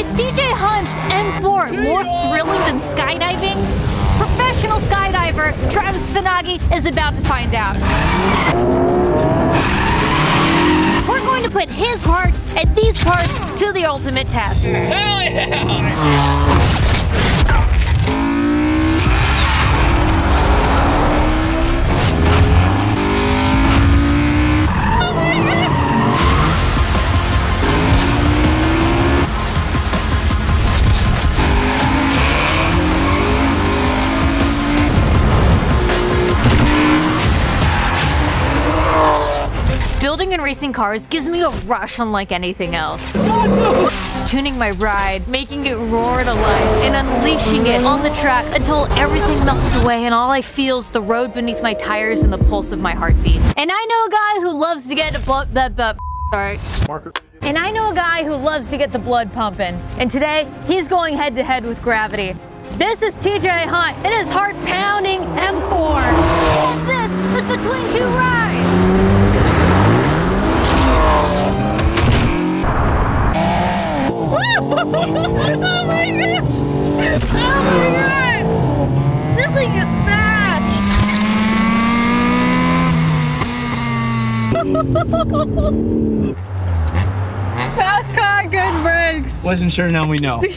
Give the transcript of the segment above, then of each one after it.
Is TJ Hunt's M4 more thrilling than skydiving? Professional skydiver Travis Fienhage is about to find out. We're going to put his heart and these parts to the ultimate test. Hell yeah! Building and racing cars gives me a rush unlike anything else. Tuning my ride, making it roar to life, and unleashing it on the track until everything melts away and all I feel is the road beneath my tires and the pulse of my heartbeat. And I know a guy who loves to get the blood, the, the, sorry. And I know a guy who loves to get the blood pumping. And today, he's going head to head with gravity. This is TJ Hunt and his heart pounding M4. And this is between two rides. Fast car, good brakes. Wasn't sure, now we know.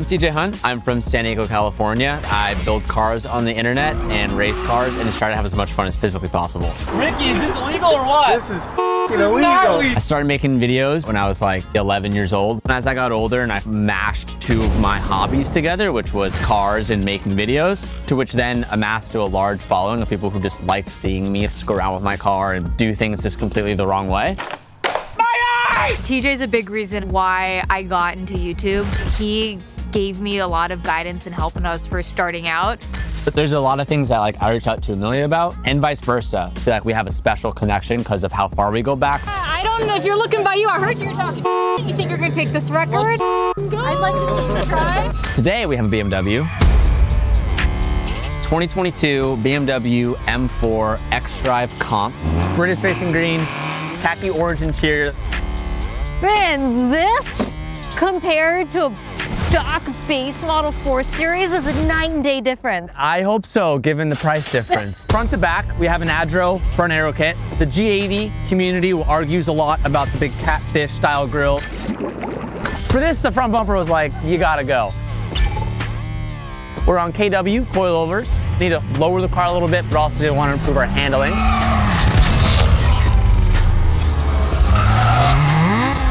I'm TJ Hunt. I'm from San Diego, California. I build cars on the internet and race cars and just try to have as much fun as physically possible. Ricky, is this illegal or what? This is illegal. I started making videos when I was like 11 years old. And as I got older and I mashed two of my hobbies together, which was cars and making videos, to which then amassed to a large following of people who just liked seeing me screw around with my car and do things just completely the wrong way. My eyes! TJ's a big reason why I got into YouTube. He gave me a lot of guidance and help when I was first starting out. But there's a lot of things that like I reach out to Emelia about and vice versa. So like we have a special connection because of how far we go back. Uh, I don't know if you're looking by you. I heard you were talking. You think you're gonna take this record? I'd like to see you try. Today we have a BMW. 2022 BMW M4 xDrive Comp. British Racing Green, khaki orange interior. Man, this compared to a stock base model 4 series is a night and day difference. I hope so, given the price difference. front to back, we have an Adro front aero kit. The G80 community argues a lot about the big catfish style grill. For this, the front bumper was like, you gotta go. We're on KW coilovers. Need to lower the car a little bit, but also did want to improve our handling.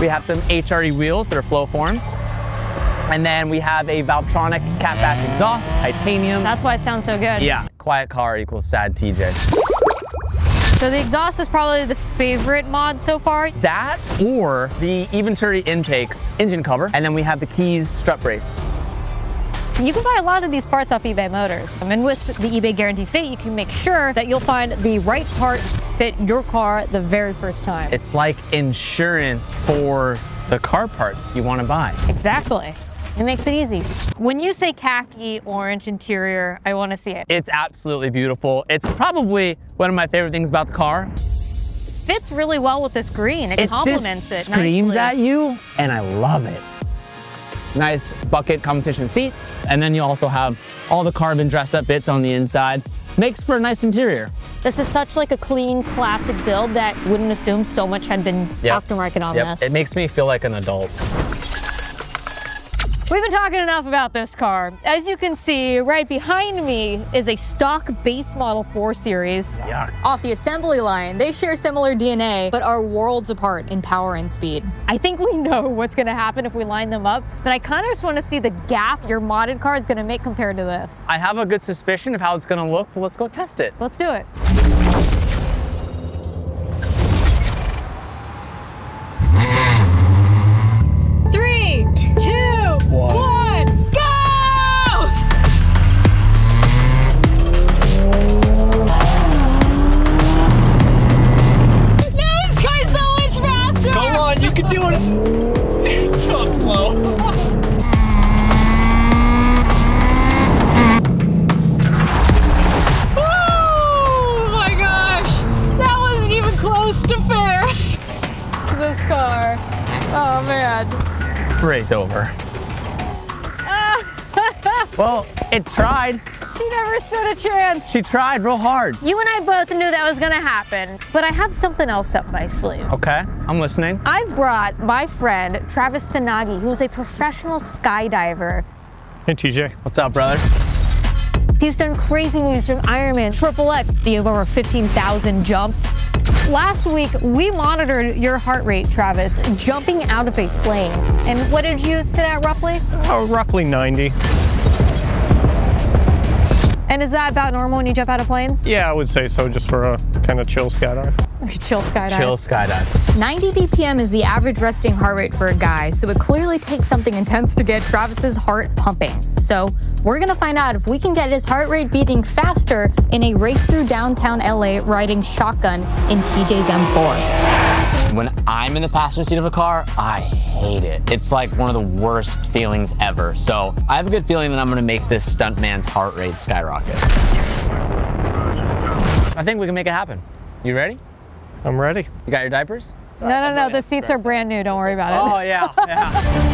We have some HRE wheels that are flow forms. And then we have a Valvetronic catback exhaust, titanium. That's why it sounds so good. Yeah, quiet car equals sad TJ. So the exhaust is probably the favorite mod so far. That or the Eventuri intakes engine cover. And then we have the keys strut brace. You can buy a lot of these parts off eBay Motors. And with the eBay Guarantee Fit, you can make sure that you'll find the right part to fit your car the very first time. It's like insurance for the car parts you want to buy. Exactly. It makes it easy. When you say khaki orange interior, I want to see it. It's absolutely beautiful. It's probably one of my favorite things about the car. Fits really well with this green. It, It complements it screams nicely. at you, and I love it. Nice bucket competition seats, and then you also have all the carbon dress-up bits on the inside. Makes for a nice interior. This is such like a clean, classic build that wouldn't assume so much had been Yep. aftermarket on Yep, this. it makes me feel like an adult. We've been talking enough about this car. As you can see, right behind me is a stock base model 4 Series. Yuck. Off the assembly line, they share similar DNA, but are worlds apart in power and speed. I think we know what's gonna happen if we line them up, but I kind of just wanna see the gap your modded car is gonna make compared to this. I have a good suspicion of how it's gonna look, but let's go test it. Let's do it. Race over. well, it tried. She never stood a chance. She tried real hard. You and I both knew that was gonna happen, but I have something else up my sleeve. Okay, I'm listening. I brought my friend Travis Fienhage, who's a professional skydiver. Hey, TJ. What's up, brother? He's done crazy moves from Ironman, Triple X, the over 15,000 jumps. Last week, we monitored your heart rate, Travis, jumping out of a plane. And what did you sit at roughly? Oh, roughly 90. And is that about normal when you jump out of planes? Yeah, I would say so, just for a kind of chill skydive. Chill skydive. Chill skydive. 90 BPM is the average resting heart rate for a guy, so it clearly takes something intense to get Travis's heart pumping. So we're gonna find out if we can get his heart rate beating faster in a race through downtown LA riding shotgun in TJ's M4. When I'm in the passenger seat of a car, I hate it. It's like one of the worst feelings ever. So I have a good feeling that I'm gonna make this stuntman's heart rate skyrocket. I think we can make it happen. You ready? I'm ready. You got your diapers? No, no, no, the seats are brand new, don't worry about it. Oh, yeah, yeah.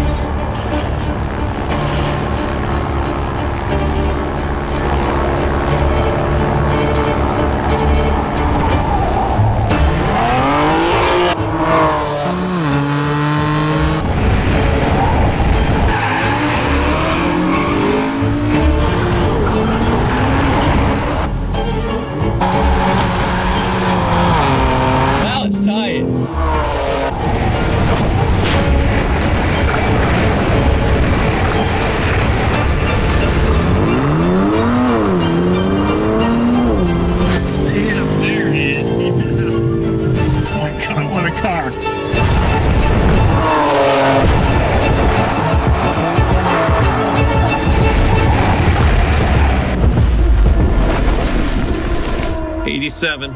27.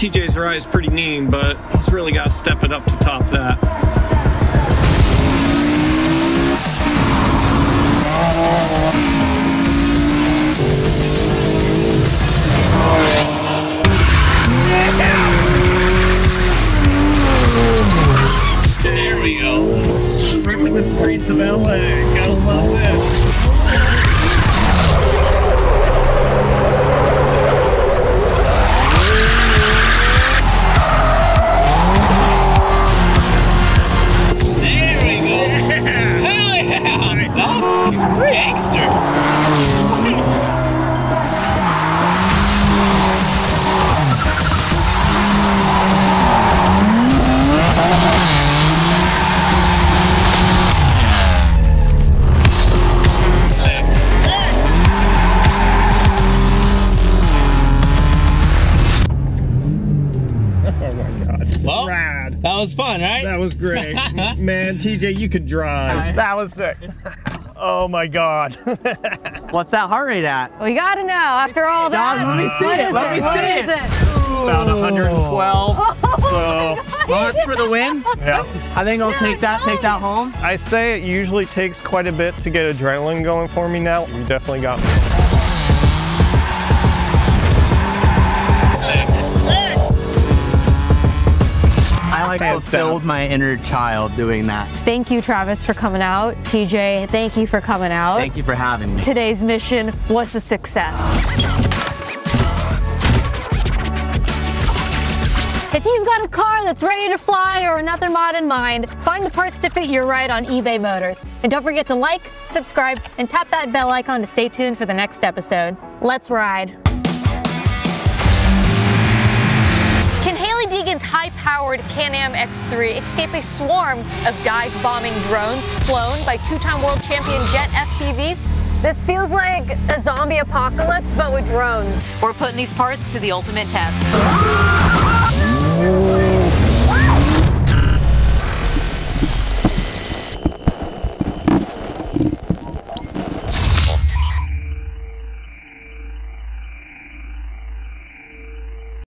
TJ's ride is pretty mean, but he's really got to step it up to top that. There we go. Ripping the streets of LA. Gotta love this. That was fun, right? That was great. Man, TJ, you could drive. That was sick. Oh my God. What's that heart rate at? We gotta know, after all that. Dog, let me see what it, is let me see is it. About 112. So, Well, that's for the win. yeah. I think I'll take that, take that home. I say it usually takes quite a bit to get adrenaline going for me now. You definitely got me. Like fulfilled my inner child doing that. Thank you, Travis, for coming out. TJ, thank you for coming out. Thank you for having me. Today's mission was a success. If you've got a car that's ready to fly or another mod in mind, find the parts to fit your ride on eBay Motors. And don't forget to like, subscribe, and tap that bell icon to stay tuned for the next episode. Let's ride. Deegan's high-powered Can-Am X3 escape a swarm of dive-bombing drones flown by two-time world champion Jet FPV? This feels like a zombie apocalypse, but with drones. We're putting these parts to the ultimate test.